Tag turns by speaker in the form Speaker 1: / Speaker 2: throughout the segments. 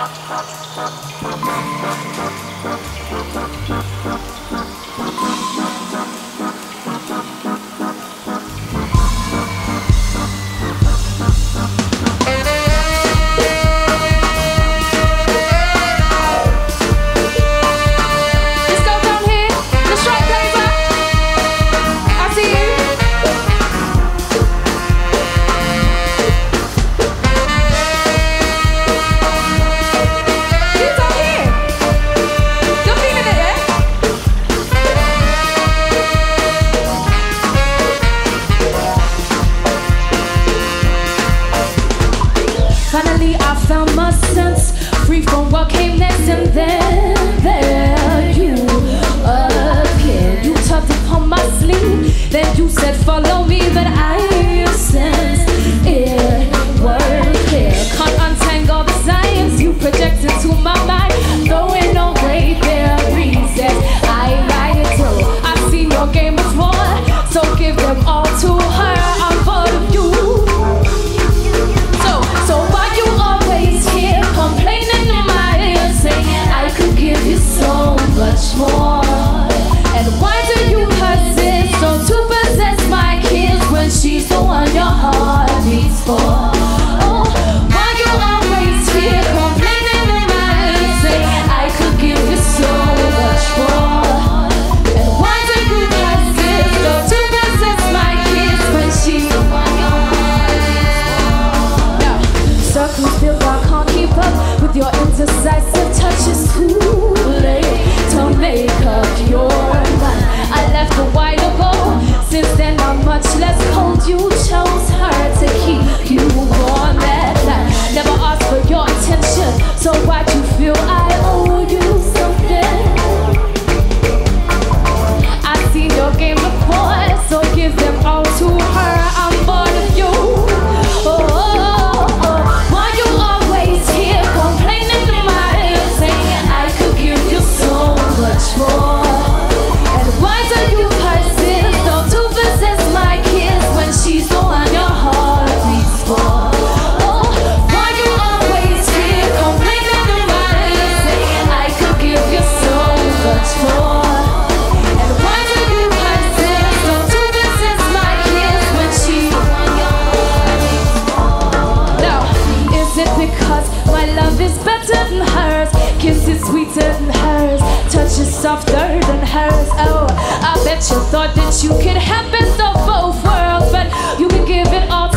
Speaker 1: Thank you. free from what came next and then there you appeared. You tugged upon my sleeve, then you said, follow me, but I sense it were clear. Can't untangle the signs you projected to my mind. better than hers. Oh, I bet you thought that you could have best of both worlds, but you could give it all.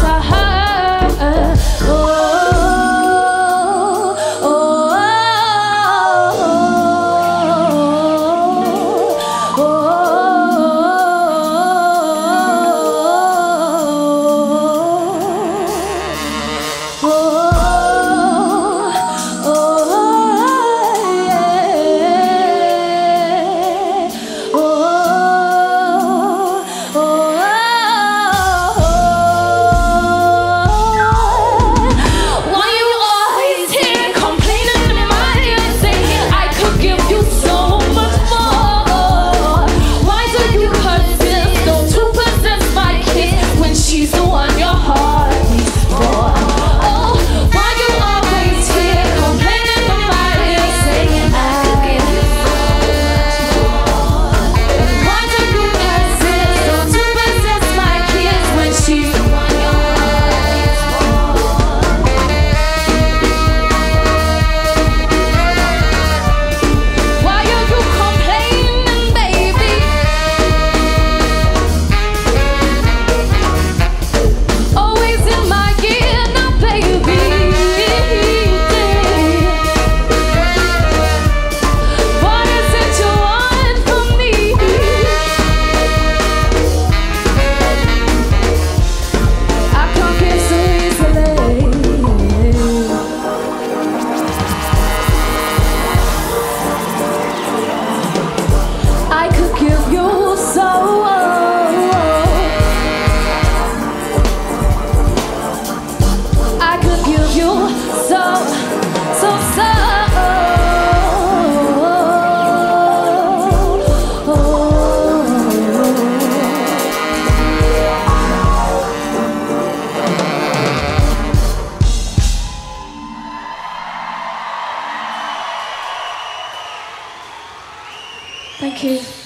Speaker 1: Thank you.